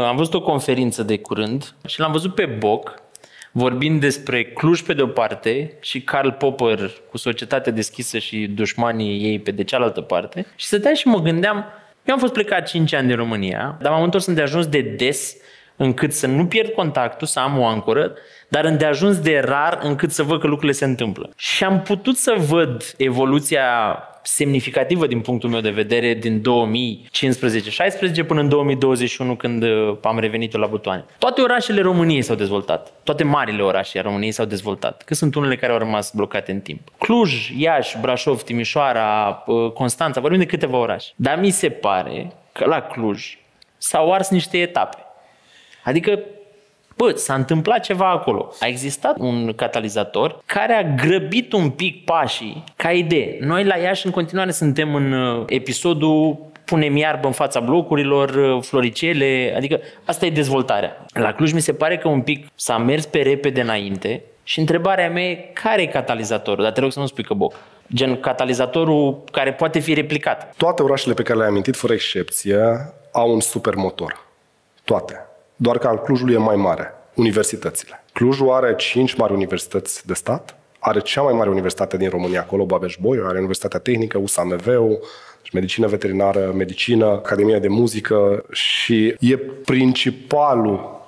Am văzut o conferință de curând și l-am văzut pe Boc vorbind despre Cluj pe de-o parte și Karl Popper cu societatea deschisă și dușmanii ei pe de cealaltă parte. Și stăteam și mă gândeam, eu am fost plecat 5 ani din România, dar m-am întors de ajuns de des încât să nu pierd contactul, să am o ancoră, dar îndeajuns de rar încât să văd că lucrurile se întâmplă. Și am putut să văd evoluția semnificativă din punctul meu de vedere din 2015-16 până în 2021 când uh, am revenit la butoane. Toate orașele României s-au dezvoltat. Toate marile orașe României s-au dezvoltat. Că sunt unele care au rămas blocate în timp. Cluj, Iași, Brașov, Timișoara, uh, Constanța, vorbim de câteva orașe. Dar mi se pare că la Cluj s-au ars niște etape. Adică Bă, s-a întâmplat ceva acolo. A existat un catalizator care a grăbit un pic pașii ca idee. Noi la Iași în continuare suntem în uh, episodul punem iarbă în fața blocurilor, uh, floricele, adică asta e dezvoltarea. La Cluj mi se pare că un pic s-a mers pe repede înainte și întrebarea mea e care e catalizatorul? Dar te rog să nu spui că boc. Gen catalizatorul care poate fi replicat. Toate orașele pe care le-ai amintit, fără excepție, au un supermotor. Toate doar că al Clujului e mai mare, universitățile. Clujul are cinci mari universități de stat, are cea mai mare universitate din România acolo, Babeș-Bolyai, are Universitatea Tehnică, USAMV-ul, deci medicină veterinară, medicină, Academia de Muzică și e principalul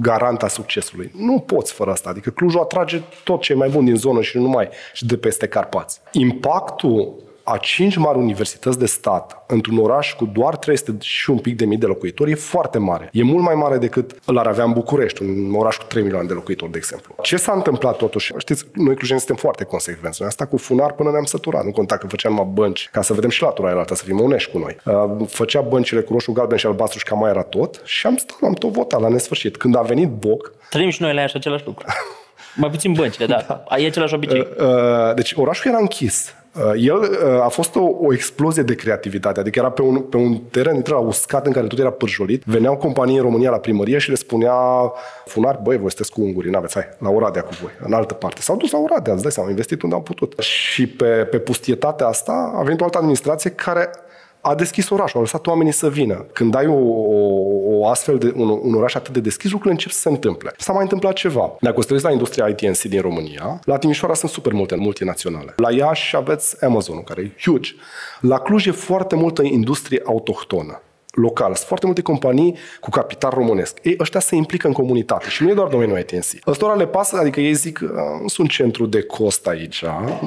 garant a succesului. Nu poți fără asta. Adică Clujul atrage tot ce e mai bun din zonă și nu numai și de peste Carpați. Impactul a cinci mari universități de stat într-un oraș cu doar 300 și un pic de mii de locuitori e foarte mare. E mult mai mare decât îl ar avea în București, un oraș cu 3 milioane de locuitori, de exemplu. Ce s-a întâmplat totuși? Știți, noi clujeni suntem foarte consecvenți. Noi asta cu funar până ne-am săturat. Nu conta că făceam numai bănci, ca să vedem și latura aia alta, să fim onești cu noi. Uh, făcea băncile cu roșu, galben și albastru și cam mai era tot și am stat, am tot votat la nesfârșit. Când a venit Boc... Trăim și noi la așa același lucru. Mai puțin băncile, da. da. Ai același obicei. Uh, uh, deci orașul era închis. Uh, el uh, a fost o, o explozie de creativitate, adică era pe un, pe un teren între uscat în care tot era pârjolit. Veneau companii în România la primărie și le spunea funar, băi, voi sunteți cu ungurii, n-aveți, hai, la Oradea cu voi, în altă parte. S-au dus la Oradea, îți dai seama, au investit unde au putut. Și pe, pe pustietatea asta a venit o altă administrație care a deschis orașul, a lăsat oamenii să vină. Când ai o, o, o astfel de, un, un oraș atât de deschis, lucrurile încep să se întâmple. S-a mai întâmplat ceva. Dacă o la industria ITNC din România, la Timișoara sunt super multe multinaționale. La Iași aveți Amazon, care e huge. La Cluj e foarte multă industrie autohtonă local. Sunt foarte multe companii cu capital românesc. Ei, ăștia se implică în comunitate și nu e doar domeniul ITNC. Ăstora le pasă, adică ei zic, nu sunt centru de cost aici,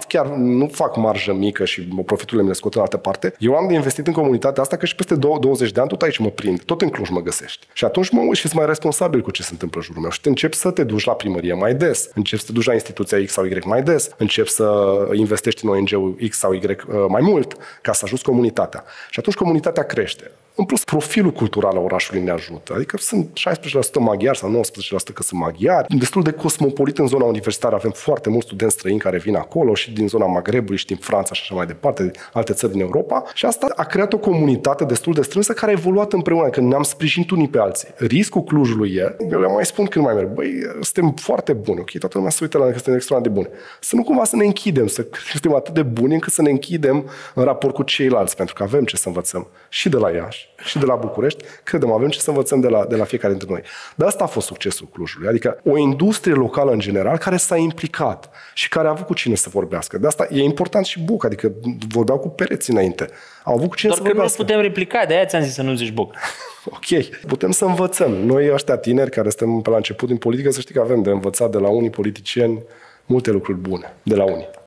chiar nu fac marjă mică și profiturile mi le scot în altă parte. Eu am de investit în comunitatea asta că și peste 20 de ani tot aici mă prind, tot în Cluj mă găsești. Și atunci mă și mai responsabil cu ce se întâmplă în jurul meu și te începi să te duci la primărie mai des, începi să te duci la instituția X sau Y mai des, începi să investești în ONG-ul X sau Y uh, mai mult ca să ajuți comunitatea. Și atunci comunitatea crește. În plus, profilul cultural al orașului ne ajută. Adică sunt 16% maghiari sau 19% că sunt maghiari. Destul de cosmopolit în zona universitară. Avem foarte mulți studenți străini care vin acolo și din zona Magrebului și din Franța și așa mai departe, din alte țări din Europa. Și asta a creat o comunitate destul de strânsă care a evoluat împreună, că ne-am sprijinit unii pe alții. Riscul Clujului e, eu le mai spun când mai merg, băi, suntem foarte buni, ok, toată lumea se uită la noi că suntem extraordinar de buni. Să nu cumva să ne închidem, să suntem atât de buni încât să ne închidem în raport cu ceilalți, pentru că avem ce să învățăm și de la Iași, și de la București, credem, avem ce să învățăm de la, de la fiecare dintre noi. Dar asta a fost succesul Clujului. Adică o industrie locală în general care s-a implicat și care a avut cu cine să vorbească. De asta e important și Buc, adică vorbeau cu pereți înainte. Au avut cu cine Doar să vorbească. Doar că nu putem replica, de aia ți-am zis să nu zici Buc. ok, putem să învățăm. Noi ăștia tineri care suntem pe la început din politică, să știi că avem de învățat de la unii politicieni multe lucruri bune, de la unii.